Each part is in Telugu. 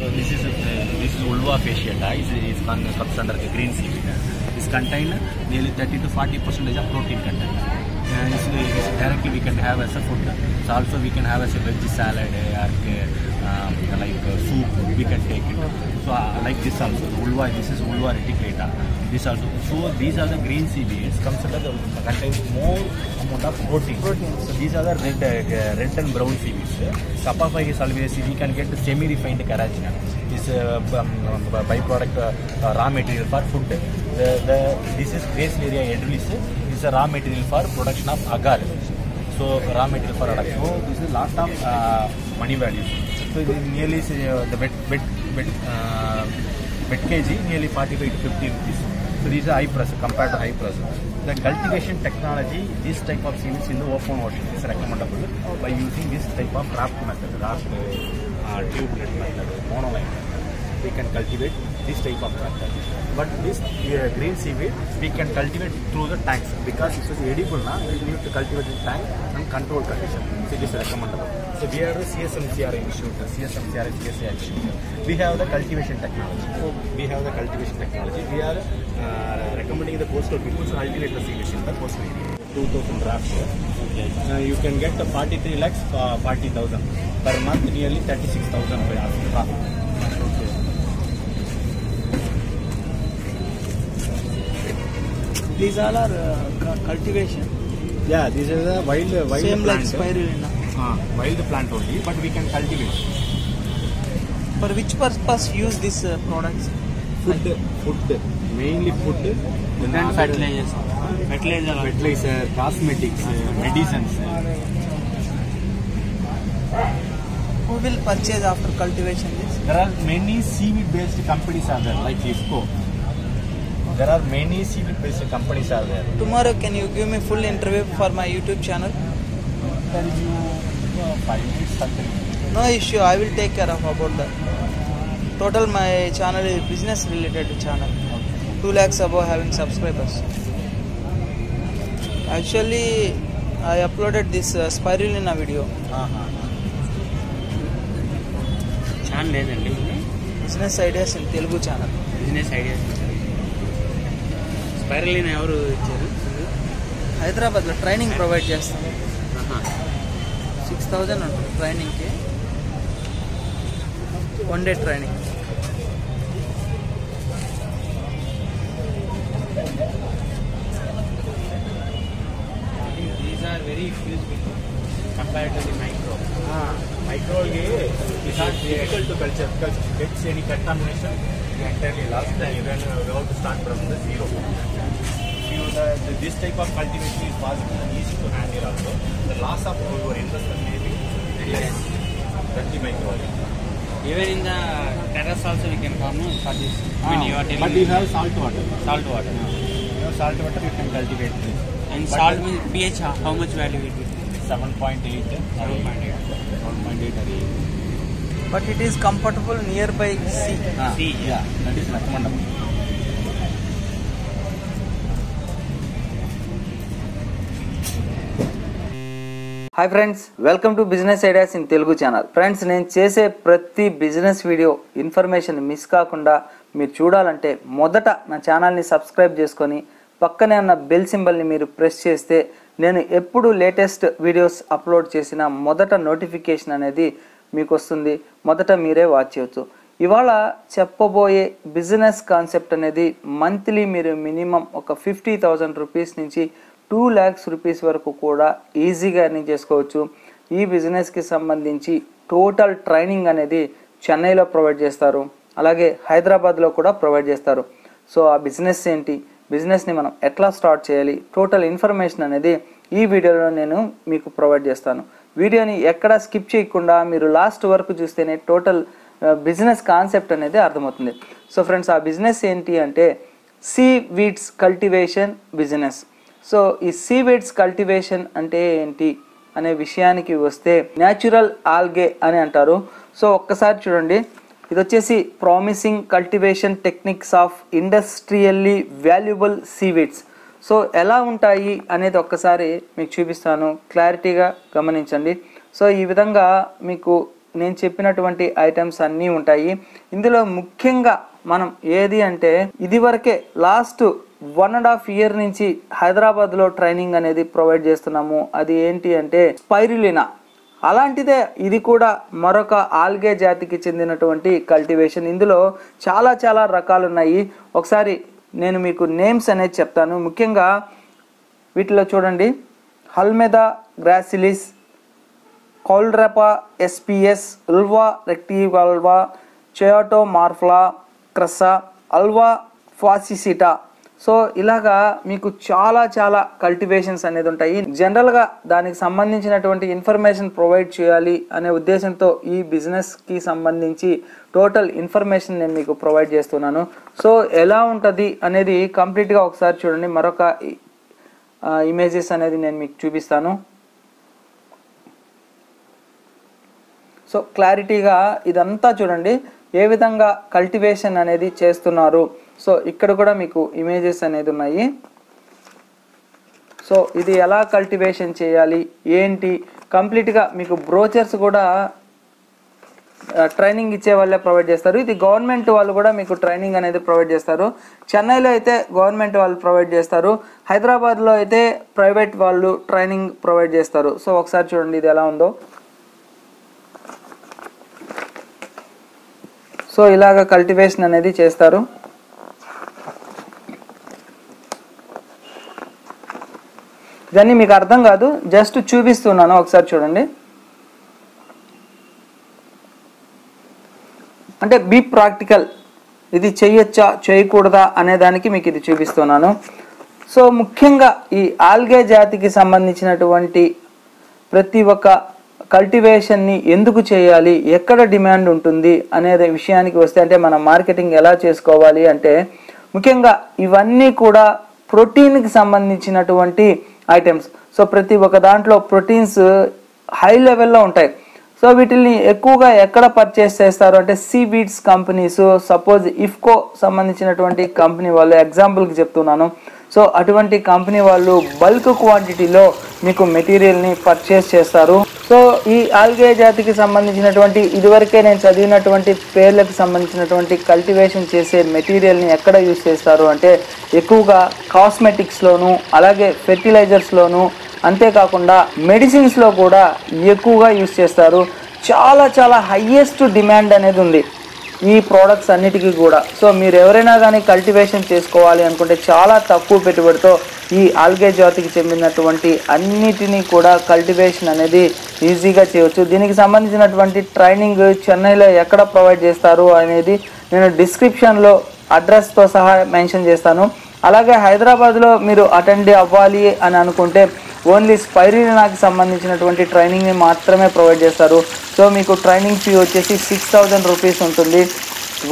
So this is uh, this is ulva fasciata. Is is comes under the green seaweed. This contain nearly 30 to 40 percentage of protein content. Uh, this, this directly we can have as a food. So also we can have as a veggie salad uh, or um, like uh, soup. We can take it. So uh, like this also ulva. This is ulva reticulata. This also. So these are the green seaweeds. Comes under the contains more amount of protein. So these are the red, uh, red and brown seaweeds. Sapphire salviaceae we can get semi-refined carrageenan. This uh, um, um, byproduct uh, uh, raw material for food. The, the this is Gracilaria edulis is a raw material for production of agar. So raw material for agar. So this is lot of uh, money values. So it is nearly uh, the wet wet wet uh, wet kg nearly 45 to 50 rupees. So these are high pressure compared to high pressure. The cultivation technology, this type of seeds in the open ocean is recommendable by using this type of raft method, raft uh, tubelet method, monoline method. We can cultivate this type of method. But this uh, green seaweed, we can cultivate through the tanks because it is edible now. We need to cultivate in tank and control condition. So it is recommendable. So we are the CSMCR Institute, the CSMCR CSA Institute. We have the cultivation technology. We have the cultivation technology. We are uh, recommending the coastal people to cultivate the seaweed in the coastal area. 2000 drafts. Uh, you can get the 43 lakhs, uh, 40,000 per month, nearly 36,000 per month. These all are uh, cultivation. Yeah, this is a wild, wild Same like plant. spirulina. Uh, wild plant only, but we can cultivate. For which purpose use these uh, products? Food, food, mainly food. Then And other- fertilizers. Fertilizer. fertilizer, cosmetics, uh, medicines. Who will purchase after cultivation this? There are many seaweed-based companies are there, like IFCO. There are many seaweed-based companies are there. Tomorrow can you give me full interview for my YouTube channel? No issue I will take care of about that total my channel is business related channel two lakhs above having subscribers actually I uploaded this spiral in a video channel ఏదండి business ideas in Telugu channel business ideas spiral in ఎవరు ఇచ్చారు? హైదరాబాద్లో ట్రైనింగ్ ప్రొవైడ్ చేస్తాను థౌజండ్ ఉంటుంది ట్రైనింగ్కి one day training these are very useful compare to the micro microalgae is are difficult to culture because gets any contamination entirely lost even without start from the zero this type of cultivation is possible and easy to handle also. The loss of your investment events. 30 microwatt. Even in the terrace also we can farm no? for this. Ah, when you are but you have salt water. Salt water. Yeah. You have salt water you can cultivate this. And but salt means pH how much value it will be? 7.8. 7.8. 7.8 But it is comfortable nearby sea. Ah, sea. Yeah, that is recommendable. Hi friends welcome to business ideas in Telugu channel friends నేను చేసే ప్రతి బిజినెస్ వీడియో ఇన్ఫర్మేషన్ మిస్ కాకుండా మీరు చూడాలంటే మొదట నా ఛానల్ని సబ్స్క్రైబ్ చేసుకొని పక్కనే ఉన్న బెల్ సింబల్ని మీరు ప్రెస్ చేస్తే నేను ఎప్పుడు లేటెస్ట్ వీడియోస్ అప్లోడ్ చేసిన మొదట నోటిఫికేషన్ అనేది మీకు వస్తుంది. మొదట మీరే వాచ్ చేయొచ్చు. ఇవాళ చెప్పబోయే బిజినెస్ కాన్సెప్ట్ అనేది మంత్లీ మీరు మినిమం ఒక ఫిఫ్టీ థౌజండ్ రూపీస్ నుంచి టూ ల్యాక్స్ రూపీస్ వరకు కూడా ఈజీగా ఎర్నింగ్ చేసుకోవచ్చు. ఈ బిజినెస్కి సంబంధించి టోటల్ ట్రైనింగ్ అనేది చెన్నైలో ప్రొవైడ్ చేస్తారు. అలాగే హైదరాబాద్లో కూడా ప్రొవైడ్ చేస్తారు. సో ఆ బిజినెస్ ఏంటి? బిజినెస్ని మనం ఎట్లా స్టార్ట్ చేయాలి? టోటల్ ఇన్ఫర్మేషన్ అనేది ఈ వీడియోలో నేను మీకు ప్రొవైడ్ చేస్తాను. వీడియోని ఎక్కడ స్కిప్ చేయకుండా మీరు లాస్ట్ వరకు చూస్తేనే టోటల్ బిజినెస్ కాన్సెప్ట్ అనేది అర్థమవుతుంది. సో ఫ్రెండ్స్ ఆ బిజినెస్ ఏంటి అంటే sea weeds cultivation business so ఈ సీవీడ్స్ కల్టివేషన్ అంటే ఏంటి అనే విషయానికి వస్తే న్యాచురల్ ఆల్గే అని అంటారు. సో ఒక్కసారి చూడండి. ఇది వచ్చేసి promising cultivation techniques of industrially valuable seaweeds so ఎలా ఉంటాయి అనేది ఒక్కసారి మీకు చూపిస్తాను. క్లారిటీగా గమనించండి. సో ఈ విధంగా మీకు నేను చెప్పినటువంటి ఐటమ్స్ అన్నీ ఉంటాయి. ఇందులో ముఖ్యంగా మనం ఏది అంటే ఇదివరకే last one and half year నుంచి హైదరాబాద్లో ట్రైనింగ్ అనేది ప్రొవైడ్ చేస్తున్నాము. అది ఏంటి అంటే స్పైరులినా. అలాంటిదే ఇది కూడా మరొక ఆల్గే జాతికి చెందినటువంటి కల్టివేషన్. ఇందులో చాలా చాలా రకాలు ఉన్నాయి ఒకసారి నేను మీకు నేమ్స్ అనేది చెప్తాను. ముఖ్యంగా వీటిలో చూడండి. హల్మెదా గ్రాసిలిస్ కౌల్డ్రపా ఎస్పిఎస్ ఉల్వా రెక్టివల్వా చయోటో మార్ఫ్లా క్రస్సా అల్వా ఫాసిసిటా. సో ఇలాగా మీకు చాలా చాలా కల్టివేషన్స్ అనేది ఉంటాయి. జనరల్గా దానికి సంబంధించినటువంటి ఇన్ఫర్మేషన్ ప్రొవైడ్ చేయాలి అనే ఉద్దేశంతో ఈ బిజినెస్కి సంబంధించి టోటల్ ఇన్ఫర్మేషన్ నేను మీకు ప్రొవైడ్ చేస్తున్నాను. సో ఎలా ఉంటుంది అనేది కంప్లీట్గా ఒకసారి చూడండి. మరొక ఇమేజెస్ అనేది నేను మీకు చూపిస్తాను. సో క్లారిటీగా ఇదంతా చూడండి. ఏ విధంగా కల్టివేషన్ అనేది చేస్తున్నారు? సో ఇక్కడ కూడా మీకు ఇమేజెస్ అనేది ఉన్నాయి. సో ఇది ఎలా కల్టివేషన్ చేయాలి? ఏంటి? కంప్లీట్గా మీకు బ్రోచర్స్ కూడా ట్రైనింగ్ ఇచ్చే వాళ్ళే ప్రొవైడ్ చేస్తారు. ఇది గవర్నమెంట్ వాళ్ళు కూడా మీకు ట్రైనింగ్ అనేది ప్రొవైడ్ చేస్తారు. చెన్నైలో అయితే గవర్నమెంట్ వాళ్ళు ప్రొవైడ్ చేస్తారు. హైదరాబాద్లో అయితే ప్రైవేట్ వాళ్ళు ట్రైనింగ్ ప్రొవైడ్ చేస్తారు. సో ఒకసారి చూడండి ఇది ఎలా ఉందో. సో ఇలాగ కల్టివేషన్ అనేది చేస్తారు. దాన్ని మీకు అర్థం కాదు. జస్ట్ చూపిస్తున్నాను ఒకసారి చూడండి. అంటే బీ ప్రాక్టికల్. ఇది చేయొచ్చా చేయకూడదా అనే దానికి మీకు ఇది చూపిస్తున్నాను. సో ముఖ్యంగా ఈ ఆల్గే జాతికి సంబంధించినటువంటి ప్రతి ఒక్క కల్టివేషన్ని ఎందుకు చేయాలి ఎక్కడ డిమాండ్ ఉంటుంది అనే విషయానికి వస్తే అంటే మనం మార్కెటింగ్ ఎలా చేసుకోవాలి అంటే ముఖ్యంగా ఇవన్నీ కూడా ప్రోటీన్కి సంబంధించినటువంటి ఐటమ్స్ సో ప్రతి ఒక్క దాంట్లో ప్రోటీన్స్ హై లెవెల్లో ఉంటాయి. సో వీటిని ఎక్కువగా ఎక్కడ పర్చేస్ చేస్తారు అంటే see weeds companies suppose IFFCO సంబంధించినటువంటి కంపెనీ వాళ్ళు ఎగ్జాంపుల్కి చెప్తున్నాను. సో అటువంటి కంపెనీ వాళ్ళు బల్క్ క్వాంటిటీలో మీకు మెటీరియల్ని పర్చేస్ చేస్తారు. సో ఈ ఆల్గే జాతికి సంబంధించినటువంటి ఇదివరకే నేను చదివినటువంటి పేర్లకు సంబంధించినటువంటి కల్టివేషన్ చేసే మెటీరియల్ని ఎక్కడ యూస్ చేస్తారు అంటే ఎక్కువగా కాస్మెటిక్స్లోను అలాగే ఫెర్టిలైజర్స్లోను అంతేకాకుండా మెడిసిన్స్లో కూడా ఎక్కువగా యూస్ చేస్తారు. చాలా చాలా హయ్యెస్ట్ డిమాండ్ అనేది ఉంది ఈ ప్రోడక్ట్స్ అన్నిటికీ కూడా. సో మీరు ఎవరైనా కానీ కల్టివేషన్ చేసుకోవాలి అనుకుంటే చాలా తక్కువ పెట్టుబడితో ఈ ఆల్గే జాతికి చెందినటువంటి అన్నిటినీ కూడా కల్టివేషన్ అనేది ఈజీగా చేయవచ్చు దీనికి సంబంధించినటువంటి ట్రైనింగ్ చెన్నైలో ఎక్కడ ప్రొవైడ్ చేస్తారు అనేది నేను డిస్క్రిప్షన్లో అడ్రస్తో సహా మెన్షన్ చేస్తాను. అలాగే హైదరాబాద్లో మీరు అటెండ్ అవ్వాలి అని అనుకుంటే ఓన్లీ స్పైరీనాకి సంబంధించినటువంటి ట్రైనింగ్ని మాత్రమే ప్రొవైడ్ చేస్తారు. సో మీకు ట్రైనింగ్ ఫీ వచ్చేసి సిక్స్ థౌజండ్ రూపీస్ ఉంటుంది.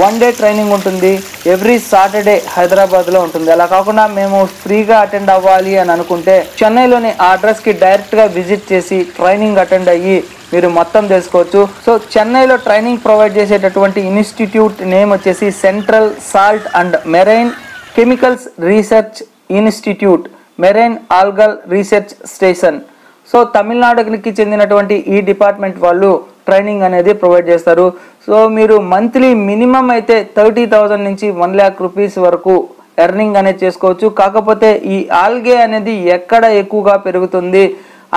వన్ డే ట్రైనింగ్ ఉంటుంది. ఎవ్రీ సాటర్డే హైదరాబాద్లో ఉంటుంది. అలా కాకుండా మేము ఫ్రీగా అటెండ్ అవ్వాలి అని అనుకుంటే చెన్నైలోని ఆ అడ్రస్కి డైరెక్ట్గా విజిట్ చేసి ట్రైనింగ్ అటెండ్ అయ్యి మీరు మొత్తం తెలుసుకోవచ్చు. సో చెన్నైలో ట్రైనింగ్ ప్రొవైడ్ చేసేటటువంటి ఇన్స్టిట్యూట్ నేమ్ వచ్చేసి central salt and marine chemicals research institute marine algal research station so తమిళనాడుకి చెందినటువంటి ఈ డిపార్ట్మెంట్ వాళ్ళు ట్రైనింగ్ అనేది ప్రొవైడ్ చేస్తారు. సో మీరు మంత్లీ మినిమం అయితే థర్టీ థౌజండ్ నుంచి వన్ ల్యాక్ రూపీస్ వరకు ఎర్నింగ్ అనేది చేసుకోవచ్చు. కాకపోతే ఈ ఆల్గే అనేది ఎక్కడ ఎక్కువగా పెరుగుతుంది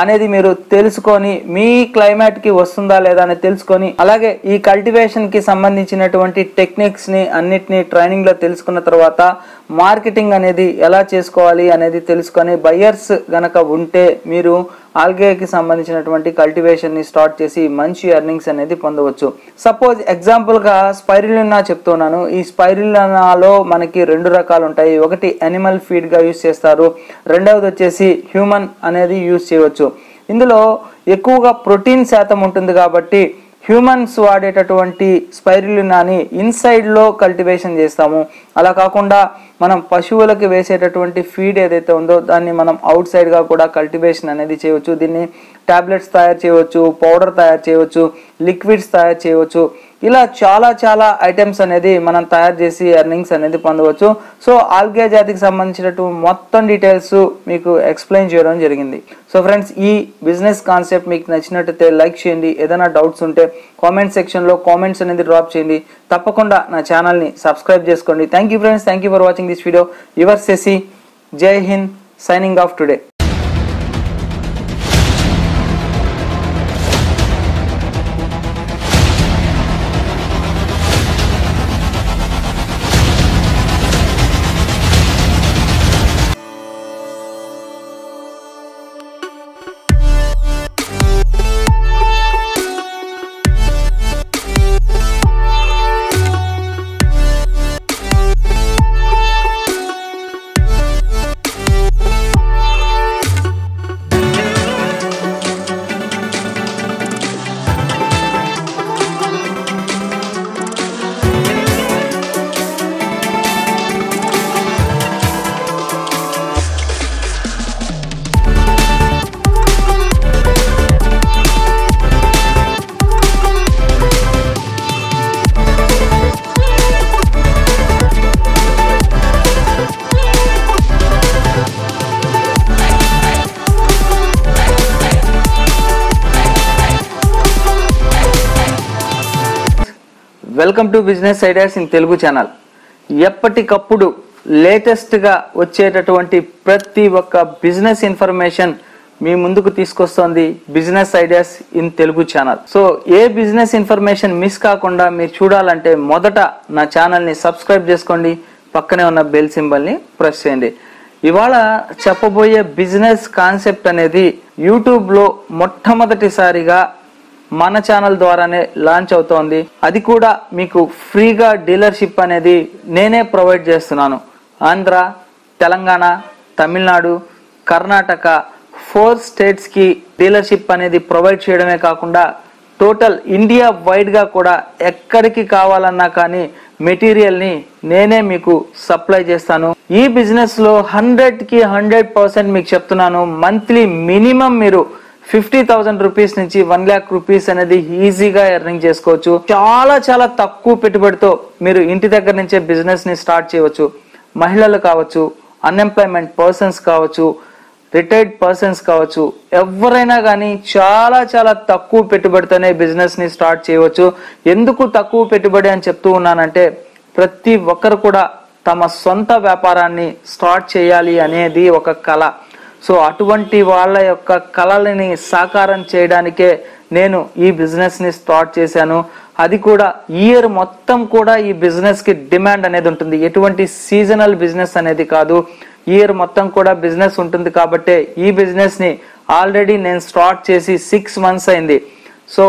అనేది మీరు తెలుసుకొని మీ క్లైమేట్కి వస్తుందా లేదా అని తెలుసుకొని అలాగే ఈ కల్టివేషన్కి సంబంధించినటువంటి టెక్నిక్స్ని అన్నిటినీ ట్రైనింగ్లో తెలుసుకున్న తర్వాత మార్కెటింగ్ అనేది ఎలా చేసుకోవాలి అనేది తెలుసుకొని బయర్స్ గనక ఉంటే మీరు ఆల్గేకి సంబంధించినటువంటి కల్టివేషన్ని స్టార్ట్ చేసి మంచి ఎర్నింగ్స్ అనేది పొందవచ్చు. సపోజ్ ఎగ్జాంపుల్గా స్పైరిలినా చెప్తున్నాను. ఈ స్పైరిలినాలో మనకి రెండు రకాలు ఉంటాయి. ఒకటి అనిమల్ ఫీడ్గా యూస్ చేస్తారు. రెండవది వచ్చేసి హ్యూమన్ అనేది యూస్ చేయవచ్చు. ఇందులో ఎక్కువగా ప్రోటీన్ శాతం ఉంటుంది కాబట్టి హ్యూమన్స్ వాడేటటువంటి స్పైరులినాని ఇన్సైడ్లో కల్టివేషన్ చేస్తాము. అలా కాకుండా మనం పశువులకు వేసేటటువంటి ఫీడ్ ఏదైతే ఉందో దాన్ని మనం అవుట్ సైడ్గా కూడా కల్టివేషన్ అనేది చేయవచ్చు. దీన్ని టాబ్లెట్స్ తయారు చేయవచ్చు పౌడర్ తయారు చేయవచ్చు లిక్విడ్స్ తయారు చేయవచ్చు. ఇలా చాలా చాలా ఐటమ్స్ అనేది మనం తయారు చేసి ఎర్నింగ్స్ అనేది పొందవచ్చు. సో ఆల్గే జాతికి సంబంధించినటువంటి మొత్తం డీటెయిల్స్ మీకు ఎక్స్ప్లెయిన్ చేయడం జరిగింది. సో ఫ్రెండ్స్ ఈ బిజినెస్ కాన్సెప్ట్ మీకు నచ్చినట్టయితే లైక్ చేయండి. ఏదైనా డౌట్స్ ఉంటే కామెంట్ సెక్షన్లో కామెంట్స్ అనేది డ్రాప్ చేయండి. తప్పకుండా నా ఛానల్ని సబ్స్క్రైబ్ చేసుకోండి. Thank you friends thank you for watching this video your సెసి Jai Hind signing off today welcome to business ideas in Telugu channel. ఎప్పటికప్పుడు లేటెస్ట్గా వచ్చేటటువంటి ప్రతి ఒక్క బిజినెస్ ఇన్ఫర్మేషన్ మీ ముందుకు తీసుకొస్తోంది business ideas in Telugu channel. So A business information miss కాకుండా మీరు చూడాలంటే మొదట నా ఛానల్ని సబ్స్క్రైబ్ చేసుకోండి పక్కనే ఉన్న బెల్ సింబల్ని ప్రెస్ చేయండి. ఇవాళ చెప్పబోయే బిజినెస్ కాన్సెప్ట్ అనేది యూట్యూబ్లో మొట్టమొదటిసారిగా మన ఛానల్ ద్వారానే లాంచ్ అవుతోంది. అది కూడా మీకు ఫ్రీగా డీలర్షిప్ అనేది నేనే ప్రొవైడ్ చేస్తున్నాను. ఆంధ్ర తెలంగాణ తమిళనాడు కర్ణాటక ఫోర్ స్టేట్స్కి డీలర్షిప్ అనేది ప్రొవైడ్ చేయడమే కాకుండా టోటల్ ఇండియా వైడ్గా కూడా ఎక్కడికి కావాలన్నా కానీ మెటీరియల్ని నేనే మీకు సప్లై చేస్తాను. ఈ బిజినెస్లో హండ్రెడ్కి హండ్రెడ్ పర్సెంట్ మీకు చెప్తున్నాను. మంత్లీ మినిమం మీరు ఫిఫ్టీ థౌసండ్ రూపీస్ నుంచి వన్ ల్యాక్ రూపీస్ అనేది ఈజీగా ఎర్నింగ్ చేసుకోవచ్చు. చాలా చాలా తక్కువ పెట్టుబడితో మీరు ఇంటి దగ్గర నుంచే బిజినెస్ని స్టార్ట్ చేయవచ్చు. మహిళలు కావచ్చు అన్ఎంప్లాయ్మెంట్ పర్సన్స్ కావచ్చు రిటైర్డ్ పర్సన్స్ కావచ్చు ఎవరైనా కానీ చాలా చాలా తక్కువ పెట్టుబడితోనే బిజినెస్ని స్టార్ట్ చేయవచ్చు. ఎందుకు తక్కువ పెట్టుబడి అని చెప్తూ ఉన్నానంటే ప్రతి ఒక్కరు కూడా తమ సొంత వ్యాపారాన్ని స్టార్ట్ చేయాలి అనేది ఒక కళ. సో అటువంటి వాళ్ళ యొక్క కళలని సాకారం చేయడానికే నేను ఈ బిజినెస్ని స్టార్ట్ చేశాను. అది కూడా ఇయర్ మొత్తం కూడా ఈ బిజినెస్కి డిమాండ్ అనేది ఉంటుంది. ఎటువంటి సీజనల్ బిజినెస్ అనేది కాదు. ఇయర్ మొత్తం కూడా బిజినెస్ ఉంటుంది కాబట్టి ఈ బిజినెస్ని ఆల్రెడీ నేను స్టార్ట్ చేసి సిక్స్ మంత్స్ అయింది. సో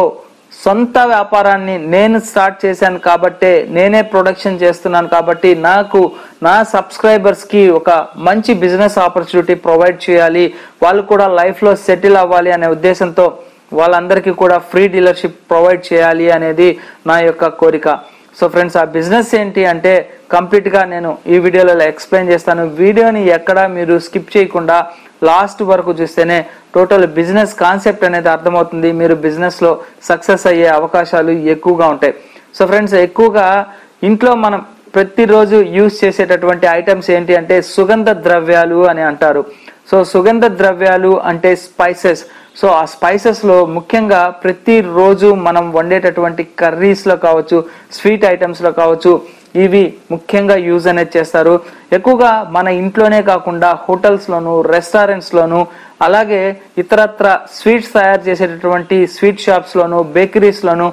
సొంత వ్యాపారాన్ని నేను స్టార్ట్ చేశాను కాబట్టే నేనే ప్రొడక్షన్ చేస్తున్నాను కాబట్టి నాకు నా సబ్స్క్రైబర్స్కి ఒక మంచి బిజినెస్ ఆపర్చునిటీ ప్రొవైడ్ చేయాలి. వాళ్ళు కూడా లైఫ్లో సెటిల్ అవ్వాలి అనే ఉద్దేశంతో వాళ్ళందరికీ కూడా ఫ్రీ డీలర్షిప్ ప్రొవైడ్ చేయాలి అనేది నా యొక్క కోరిక. సో ఫ్రెండ్స్ ఆ బిజినెస్ ఏంటి అంటే కంప్లీట్గా నేను ఈ వీడియోలో ఎక్స్ప్లెయిన్ చేస్తాను. వీడియోని ఎక్కడ మీరు స్కిప్ చేయకుండా లాస్ట్ వరకు చూస్తేనే టోటల్ బిజినెస్ కాన్సెప్ట్ అనేది అర్థమవుతుంది. మీరు బిజినెస్లో సక్సెస్ అయ్యే అవకాశాలు ఎక్కువగా ఉంటాయి. సో ఫ్రెండ్స్ ఎక్కువగా ఇంట్లో మనం ప్రతిరోజు యూజ్ చేసేటటువంటి ఐటమ్స్ ఏంటి అంటే సుగంధ ద్రవ్యాలు అని అంటారు. సో సుగంధ ద్రవ్యాలు అంటే స్పైసెస్. సో ఆ స్పైసెస్లో ముఖ్యంగా ప్రతిరోజు మనం వండేటటువంటి కర్రీస్లో కావచ్చు స్వీట్ ఐటమ్స్లో కావచ్చు ఇవి ముఖ్యంగా యూజ్ అనేది చేస్తారు. ఎక్కువగా మన ఇంట్లోనే కాకుండా హోటల్స్లోను రెస్టారెంట్స్లోను అలాగే ఇతరత్ర స్వీట్స్ తయారు చేసేటటువంటి స్వీట్ షాప్స్లోను బేకరీస్లోను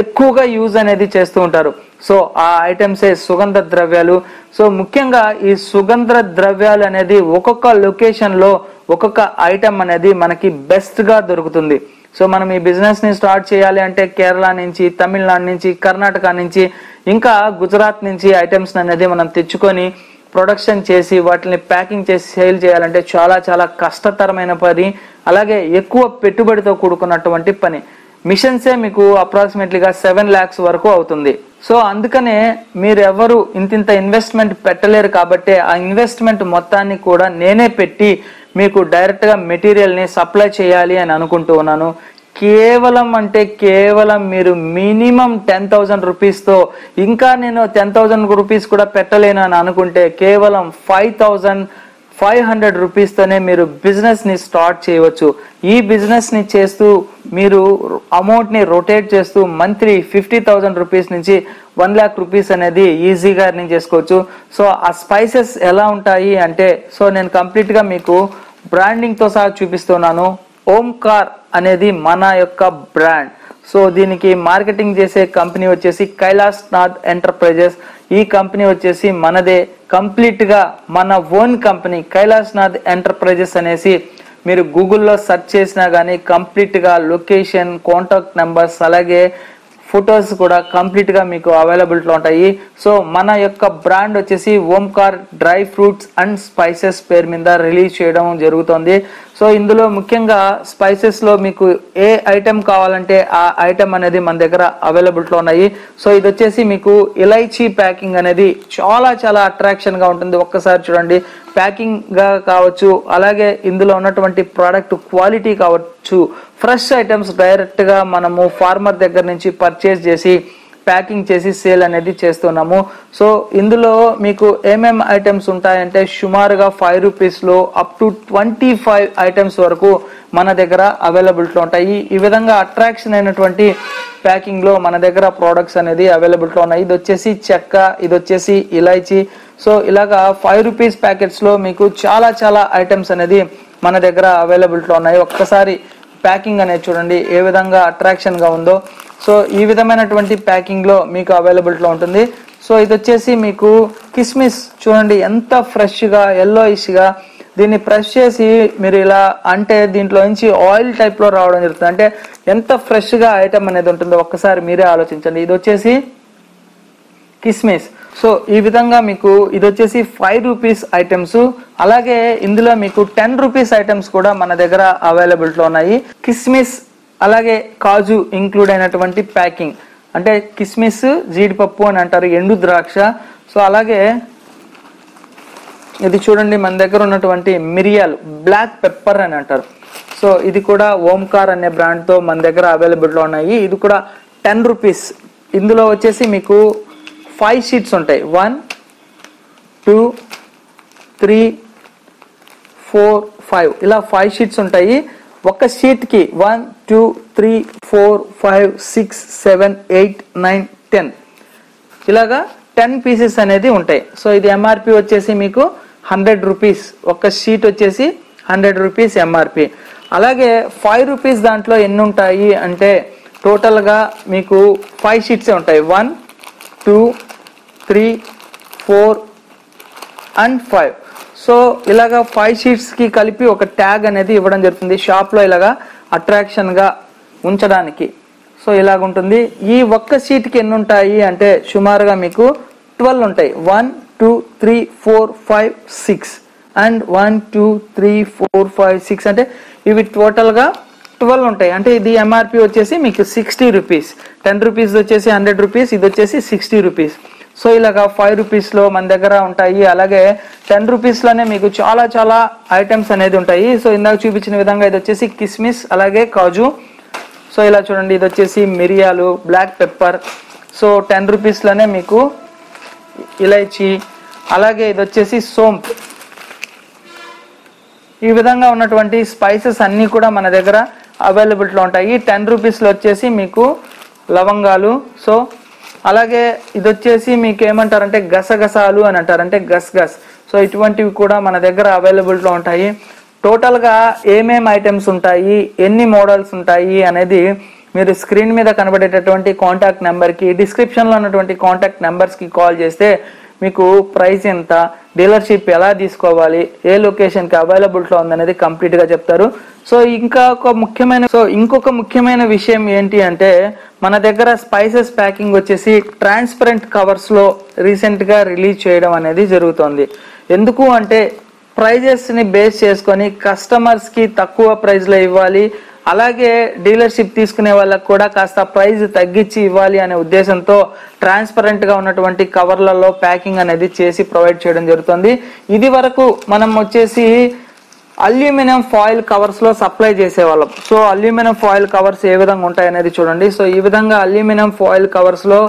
ఎక్కువగా యూజ్ అనేది చేస్తూ ఉంటారు. సో ఆ ఐటమ్సే సుగంధ ద్రవ్యాలు. సో ముఖ్యంగా ఈ సుగంధ ద్రవ్యాలు అనేది ఒక్కొక్క లొకేషన్లో ఒక్కొక్క ఐటమ్ అనేది మనకి బెస్ట్గా దొరుకుతుంది. సో మనం ఈ బిజినెస్ని స్టార్ట్ చేయాలి అంటే కేరళ నుంచి తమిళనాడు నుంచి కర్ణాటక నుంచి ఇంకా గుజరాత్ నుంచి ఐటమ్స్ అనేది మనం తెచ్చుకొని ప్రొడక్షన్ చేసి వాటిని ప్యాకింగ్ చేసి సేల్ చేయాలంటే చాలా చాలా కష్టతరమైన పని. అలాగే ఎక్కువ పెట్టుబడితో కూడుకున్నటువంటి పని. మిషన్సే మీకు అప్రాక్సిమేట్లీగా సెవెన్ ల్యాక్స్ వరకు అవుతుంది. సో అందుకనే మీరెవరు ఇంత ఇంతింత ఇన్వెస్ట్మెంట్ పెట్టలేరు కాబట్టి ఆ ఇన్వెస్ట్మెంట్ మొత్తాన్ని కూడా నేనే పెట్టి మీకు డైరెక్ట్గా మెటీరియల్ని సప్లై చేయాలి అని అనుకుంటూ ఉన్నాను. కేవలం అంటే కేవలం మీరు మినిమం టెన్ థౌజండ్ రూపీస్తో ఇంకా నేను టెన్ థౌజండ్ రూపీస్ కూడా పెట్టలేను అని అనుకుంటే కేవలం ఫైవ్ థౌజండ్ ఫైవ్ హండ్రెడ్ రూపీస్తోనే మీరు బిజినెస్ని స్టార్ట్ చేయవచ్చు. ఈ బిజినెస్ని చేస్తూ మీరు అమౌంట్ని రొటేట్ చేస్తూ మంత్లీ ఫిఫ్టీ థౌజండ్ రూపీస్ నుంచి వన్ ల్యాక్ రూపీస్ అనేది ఈజీగా ఎర్నింగ్ చేసుకోవచ్చు. సో ఆ స్పైసెస్ ఎలా ఉంటాయి అంటే సో నేను కంప్లీట్గా మీకు బ్రాండింగ్తో సహా చూపిస్తున్నాను. ఓంకార్ అనేది మన యొక్క బ్రాండ్. సో దీనికి మార్కెటింగ్ చేసే కంపెనీ వచ్చేసి కైలాస్ నాథ్ ఎంటర్ప్రైజెస్. ఈ కంపెనీ వచ్చేసి మనదే. కంప్లీట్గా మన own company Kailas Nath enterprises అనేసి మీరు గూగుల్లో సెర్చ్ చేసినా కానీ కంప్లీట్గా లొకేషన్ కాంటాక్ట్ నెంబర్స్ అలాగే ఫొటోస్ కూడా కంప్లీట్గా మీకు అవైలబిలిటీలో ఉంటాయి. సో మన యొక్క బ్రాండ్ వచ్చేసి Omkar dry fruits and spices పేరు మీద రిలీజ్ చేయడం జరుగుతుంది. సో ఇందులో ముఖ్యంగా స్పైసెస్లో మీకు ఏ ఐటెం కావాలంటే ఆ ఐటెం అనేది మన దగ్గర అవైలబిలిటీలో ఉన్నాయి. సో ఇది వచ్చేసి మీకు ఇలైచీ ప్యాకింగ్ అనేది చాలా చాలా అట్రాక్షన్గా ఉంటుంది. ఒక్కసారి చూడండి. ప్యాకింగ్గా కావచ్చు అలాగే ఇందులో ఉన్నటువంటి ప్రోడక్ట్ క్వాలిటీ కావచ్చు. ఫ్రెష్ ఐటమ్స్ డైరెక్ట్గా మనము ఫార్మర్ దగ్గర నుంచి పర్చేస్ చేసి ప్యాకింగ్ చేసి సేల్ అనేది చేస్తున్నాము. సో ఇందులో మీకు ఏమేం ఐటమ్స్ ఉంటాయంటే సుమారుగా ఫైవ్ రూపీస్లో up to twenty five items వరకు మన దగ్గర అవైలబిలిటీలో ఉంటాయి. ఈ విధంగా అట్రాక్షన్ అయినటువంటి ప్యాకింగ్లో మన దగ్గర ప్రోడక్ట్స్ అనేది అవైలబిలిటీలో ఉన్నాయి. ఇది వచ్చేసి చెక్క ఇది వచ్చేసి ఇలైచి. సో ఇలాగా ఫైవ్ రూపీస్ ప్యాకెట్స్లో మీకు చాలా చాలా ఐటమ్స్ అనేది మన దగ్గర అవైలబిలిటీలో ఉన్నాయి. ఒక్కసారి ప్యాకింగ్ అనేది చూడండి ఏ విధంగా అట్రాక్షన్గా ఉందో. సో ఈ విధమైనటువంటి ప్యాకింగ్లో మీకు అవైలబిలిటీలో ఉంటుంది. సో ఇది వచ్చేసి మీకు కిస్మిస్ చూడండి ఎంత ఫ్రెష్గా ఎల్లోయిష్గా దీన్ని ప్రెస్ చేసి మీరు ఇలా అంటే దీంట్లో నుంచి ఆయిల్ టైప్లో రావడం జరుగుతుంది. అంటే ఎంత ఫ్రెష్గా ఐటమ్ అనేది ఉంటుందో ఒక్కసారి మీరే ఆలోచించండి. ఇది వచ్చేసి కిస్మిస్. సో ఈ విధంగా మీకు ఇది వచ్చేసి ఫైవ్ రూపీస్ ఐటమ్స్ అలాగే ఇందులో మీకు టెన్ రూపీస్ ఐటమ్స్ కూడా మన దగ్గర అవైలబిలిటీలో ఉన్నాయి. కిస్మిస్ అలాగే కాజు ఇంక్లూడ్ అయినటువంటి ప్యాకింగ్ అంటే కిస్మిస్ జీడిపప్పు అని అంటారు ఎండు ద్రాక్ష. సో అలాగే ఇది చూడండి మన దగ్గర ఉన్నటువంటి మిరియాలు బ్లాక్ పెప్పర్ అని అంటారు. సో ఇది కూడా ఓంకార్ అనే బ్రాండ్తో మన దగ్గర అవైలబిలిటీలో ఉన్నాయి. ఇది కూడా టెన్ రూపీస్ ఇందులో వచ్చేసి మీకు ఫైవ్ షీట్స్ ఉంటాయి. One two three four five ఇలా ఫైవ్ షీట్స్ ఉంటాయి. ఒక షీట్కి one two three four five six seven eight nine ten. ఇలాగా టెన్ పీసెస్ అనేది ఉంటాయి. సో ఇది ఎంఆర్పి వచ్చేసి మీకు హండ్రెడ్ రూపీస్. ఒక షీట్ వచ్చేసి హండ్రెడ్ రూపీస్ ఎంఆర్పి అలాగే ఫైవ్ రూపీస్ దాంట్లో ఎన్ని ఉంటాయి అంటే టోటల్గా మీకు ఫైవ్ షీట్సే ఉంటాయి. One two three four and five. So ఇలాగా ఫైవ్ షీట్స్కి కలిపి ఒక ట్యాగ్ అనేది ఇవ్వడం జరుగుతుంది. షాప్లో ఇలాగా అట్రాక్షన్గా ఉంచడానికి. సో ఇలాగుంటుంది. ఈ ఒక్క సీట్కి ఎన్ని ఉంటాయి అంటే సుమారుగా మీకు ట్వెల్వ్ ఉంటాయి. One two three four five six and one two three four five six అంటే ఇవి టోటల్గా ట్వెల్వ్ ఉంటాయి. అంటే ఇది ఎంఆర్పి వచ్చేసి మీకు సిక్స్టీ రూపీస్ టెన్ రూపీస్ వచ్చేసి హండ్రెడ్ రూపీస్ ఇది వచ్చేసి సిక్స్టీ రూపీస్ సో ఇలాగా ఫైవ్ రూపీస్లో మన దగ్గర ఉంటాయి. అలాగే టెన్ రూపీస్లోనే మీకు చాలా చాలా ఐటమ్స్ అనేది ఉంటాయి. సో ఇందాక చూపించిన విధంగా ఇది వచ్చేసి కిస్మిస్ అలాగే కాజు. సో ఇలా చూడండి ఇది వచ్చేసి మిరియాలు బ్లాక్ పెప్పర్ సో టెన్ రూపీస్లోనే మీకు ఇలైచి అలాగే ఇది వచ్చేసి సోంప్. ఈ విధంగా ఉన్నటువంటి స్పైసెస్ అన్నీ కూడా మన దగ్గర అవైలబిలిటీలో ఉంటాయి. టెన్ రూపీస్లో వచ్చేసి మీకు లవంగాలు. సో అలాగే ఇది వచ్చేసి మీకు ఏమంటారంటే గసగసాలు అని అంటారు అంటే గస్ గస్ సో ఇటువంటివి కూడా మన దగ్గర అవైలబిలిటీలో ఉంటాయి. టోటల్గా ఏమేమి ఐటమ్స్ ఉంటాయి? ఎన్ని మోడల్స్ ఉంటాయి? అనేది మీరు స్క్రీన్ మీద కనబడేటటువంటి కాంటాక్ట్ నెంబర్కి డిస్క్రిప్షన్లో ఉన్నటువంటి కాంటాక్ట్ నెంబర్స్కి కాల్ చేస్తే మీకు ప్రైస్ ఎంత డీలర్షిప్ ఎలా తీసుకోవాలి ఏ లొకేషన్కి అవైలబిలిటీలో ఉందనేది కంప్లీట్గా చెప్తారు. సో ఇంకా ఒక ముఖ్యమైన సో ఇంకొక ముఖ్యమైన విషయం ఏంటి అంటే మన దగ్గర స్పైసెస్ ప్యాకింగ్ వచ్చేసి ట్రాన్స్పరెంట్ కవర్స్లో రీసెంట్గా రిలీజ్ చేయడం అనేది జరుగుతుంది. ఎందుకు అంటే ప్రైజెస్ని బేస్ చేసుకొని కస్టమర్స్కి తక్కువ ప్రైస్లో ఇవ్వాలి అలాగే డీలర్షిప్ తీసుకునే వాళ్ళకు కూడా కాస్త ప్రైజ్ తగ్గించి ఇవ్వాలి అనే ఉద్దేశంతో ట్రాన్స్పరెంట్గా ఉన్నటువంటి కవర్లలో ప్యాకింగ్ అనేది చేసి ప్రొవైడ్ చేయడం జరుగుతుంది. ఇది వరకు మనం వచ్చేసి అల్యూమినియం ఫాయిల్ కవర్స్లో సప్లై చేసేవాళ్ళం. సో అల్యూమినియం ఫాయిల్ కవర్స్ ఏ విధంగా ఉంటాయి అనేది చూడండి. సో ఈ విధంగా అల్యూమినియం ఫాయిల్ కవర్స్లో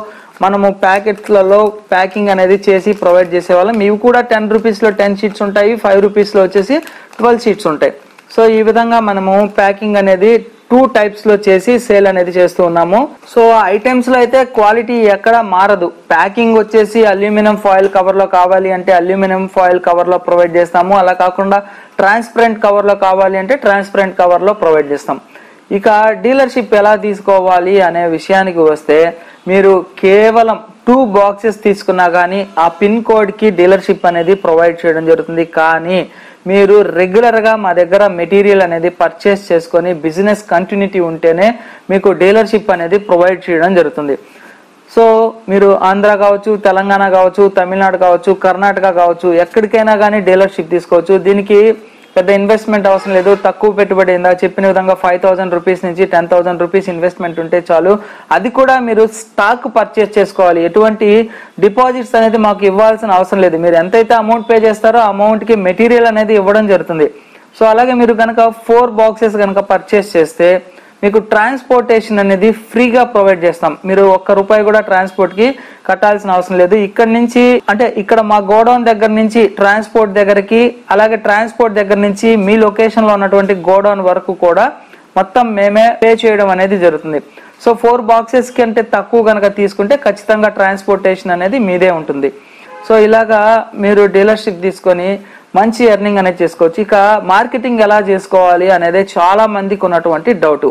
మనము ప్యాకెట్లలో ప్యాకింగ్ అనేది చేసి ప్రొవైడ్ చేసేవాళ్ళం. ఇవి కూడా టెన్ రూపీస్లో టెన్ షీట్స్ ఉంటాయి. ఫైవ్ రూపీస్లో వచ్చేసి ట్వెల్వ్ షీట్స్ ఉంటాయి. సో ఈ విధంగా మనము ప్యాకింగ్ అనేది టూ టైప్స్లో చేసి సేల్ అనేది చేస్తూ ఉన్నాము. సో ఐటమ్స్లో అయితే క్వాలిటీ ఎక్కడ మారదు. ప్యాకింగ్ వచ్చేసి అల్యూమినియం ఫాయిల్ కవర్లో కావాలి అంటే అల్యూమినియం ఫాయిల్ కవర్లో ప్రొవైడ్ చేస్తాము. అలా కాకుండా ట్రాన్స్పరెంట్ కవర్లో కావాలి అంటే ట్రాన్స్పరెంట్ కవర్లో ప్రొవైడ్ చేస్తాం. ఇక డీలర్షిప్ ఎలా తీసుకోవాలి అనే విషయానికి వస్తే మీరు కేవలం టూ బాక్సెస్ తీసుకున్నా కానీ ఆ పిన్ కోడ్కి డీలర్షిప్ అనేది ప్రొవైడ్ చేయడం జరుగుతుంది. కానీ మీరు రెగ్యులర్గా మా దగ్గర మెటీరియల్ అనేది పర్చేస్ చేసుకొని బిజినెస్ కంటిన్యూటీ ఉంటేనే మీకు డీలర్షిప్ అనేది ప్రొవైడ్ చేయడం జరుగుతుంది. సో మీరు ఆంధ్ర కావచ్చు తెలంగాణ కావచ్చు తమిళనాడు కావచ్చు కర్ణాటక కావచ్చు ఎక్కడికైనా కానీ డీలర్షిప్ తీసుకోవచ్చు. దీనికి పెద్ద ఇన్వెస్ట్మెంట్ అవసరం లేదు. తక్కువ పెట్టుబడి ఇందాక చెప్పిన విధంగా ఫైవ్ థౌసండ్ రూపీస్ నుంచి టెన్ థౌసండ్ రూపీస్ ఇన్వెస్ట్మెంట్ ఉంటే చాలు. అది కూడా మీరు స్టాక్ పర్చేస్ చేసుకోవాలి. ఎటువంటి డిపాజిట్స్ అనేది మాకు ఇవ్వాల్సిన అవసరం లేదు. మీరు ఎంతైతే అమౌంట్ పే చేస్తారో అమౌంట్కి అమౌంట్కి మెటీరియల్ అనేది ఇవ్వడం జరుగుతుంది. సో అలాగే మీరు కనుక ఫోర్ బాక్సెస్ కనుక పర్చేస్ చేస్తే మీకు ట్రాన్స్పోర్టేషన్ అనేది ఫ్రీగా ప్రొవైడ్ చేస్తాం. మీరు ఒక్క రూపాయి కూడా ట్రాన్స్పోర్ట్కి కట్టాల్సిన అవసరం లేదు. ఇక్కడ నుంచి అంటే ఇక్కడ మా గోడౌన్ దగ్గర నుంచి ట్రాన్స్పోర్ట్ దగ్గరికి అలాగే ట్రాన్స్పోర్ట్ దగ్గర నుంచి మీ లొకేషన్లో ఉన్నటువంటి గోడౌన్ వరకు కూడా మొత్తం మేమే పే చేయడం అనేది జరుగుతుంది. సో ఫోర్ బాక్సెస్ కంటే తక్కువ కనుక తీసుకుంటే ఖచ్చితంగా ట్రాన్స్పోర్టేషన్ అనేది మీదే ఉంటుంది. సో ఇలాగా మీరు డీలర్షిప్ తీసుకొని మంచి ఎర్నింగ్ అనేది చేసుకోవచ్చు. ఇక మార్కెటింగ్ ఎలా చేసుకోవాలి అనేది చాలా మందికి ఉన్నటువంటి డౌట్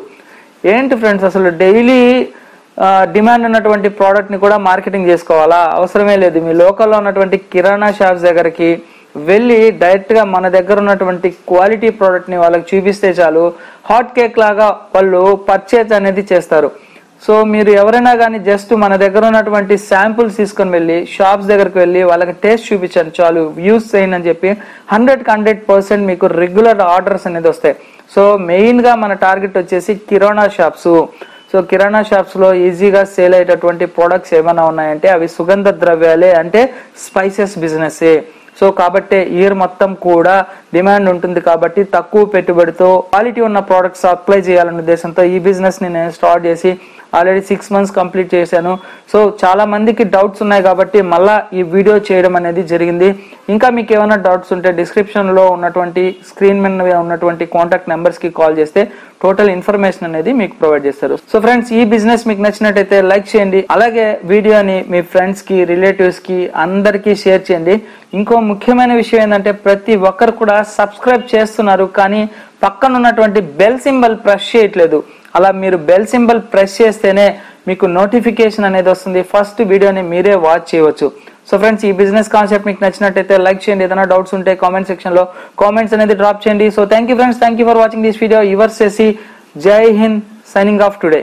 ఏంటి ఫ్రెండ్స్ అసలు డైలీ డిమాండ్ ఉన్నటువంటి ప్రోడక్ట్ని కూడా మార్కెటింగ్ చేసుకోవాలా? అవసరమే లేదు. మీ లోకల్లో ఉన్నటువంటి కిరాణా షాప్స్ దగ్గరికి వెళ్ళి డైరెక్ట్గా మన దగ్గర ఉన్నటువంటి క్వాలిటీ ప్రోడక్ట్ని వాళ్ళకి చూపిస్తే చాలు. హాట్ కేక్ లాగా వాళ్ళు పర్చేజ్ అనేది చేస్తారు. సో మీరు ఎవరైనా కానీ జస్ట్ మన దగ్గర ఉన్నటువంటి శాంపుల్స్ తీసుకొని వెళ్ళి షాప్స్ దగ్గరికి వెళ్ళి వాళ్ళకి టేస్ట్ చూపించండి చాలు యూస్ చేయండి అని చెప్పి హండ్రెడ్కి హండ్రెడ్ పర్సెంట్ మీకు రెగ్యులర్ ఆర్డర్స్ అనేది వస్తాయి. సో మెయిన్గా మన టార్గెట్ వచ్చేసి కిరాణా షాప్స్ సో కిరాణా షాప్స్లో ఈజీగా సేల్ అయ్యేటటువంటి ప్రొడక్ట్స్ ఏమైనా ఉన్నాయంటే అవి సుగంధ ద్రవ్యాలే అంటే స్పైసెస్ బిజినెస్సే సో కాబట్టి ఇయర్ మొత్తం కూడా డిమాండ్ ఉంటుంది కాబట్టి తక్కువ పెట్టుబడితో క్వాలిటీ ఉన్న ప్రోడక్ట్స్ అప్లై చేయాలనే ఉద్దేశంతో ఈ బిజినెస్ని నేను స్టార్ట్ చేసి ఆల్రెడీ సిక్స్ మంత్స్ కంప్లీట్ చేశాను. సో చాలా మందికి డౌట్స్ ఉన్నాయి కాబట్టి మళ్ళా ఈ వీడియో చేయడం అనేది జరిగింది. ఇంకా మీకు ఏమైనా డౌట్స్ ఉంటే డిస్క్రిప్షన్లో ఉన్నటువంటి స్క్రీన్ మీద ఉన్నటువంటి కాంటాక్ట్ నెంబర్స్కి కాల్ చేస్తే టోటల్ ఇన్ఫర్మేషన్ అనేది మీకు ప్రొవైడ్ చేస్తారు. సో ఫ్రెండ్స్ ఈ బిజినెస్ మీకు నచ్చినట్టయితే లైక్ చేయండి. అలాగే వీడియోని మీ ఫ్రెండ్స్కి రిలేటివ్స్కి అందరికీ షేర్ చేయండి. ఇంకో ముఖ్యమైన విషయం ఏంటంటే ప్రతి ఒక్కరు కూడా సబ్స్క్రైబ్ చేస్తున్నారు కానీ పక్కన ఉన్నటువంటి బెల్ సింబల్ ప్రెస్ చేయట్లేదు. అలా మీరు బెల్ సింబల్ ప్రెస్ చేస్తేనే మీకు నోటిఫికేషన్ అనేది వస్తుంది. ఫస్ట్ వీడియోని మీరే వాచ్ చేయవచ్చు. సో ఫ్రెండ్స్ ఈ బిజినెస్ కాన్సెప్ట్ మీకు నచ్చినట్టయితే లైక్ చేయండి. ఏదైనా డౌట్స్ ఉంటే కామెంట్ సెక్షన్లో కామెంట్స్ అనేది డ్రాప్ చేయండి. So thank you friends thank you for watching this video your సెసి జై హింద్ సైనింగ్ ఆఫ్ టుడే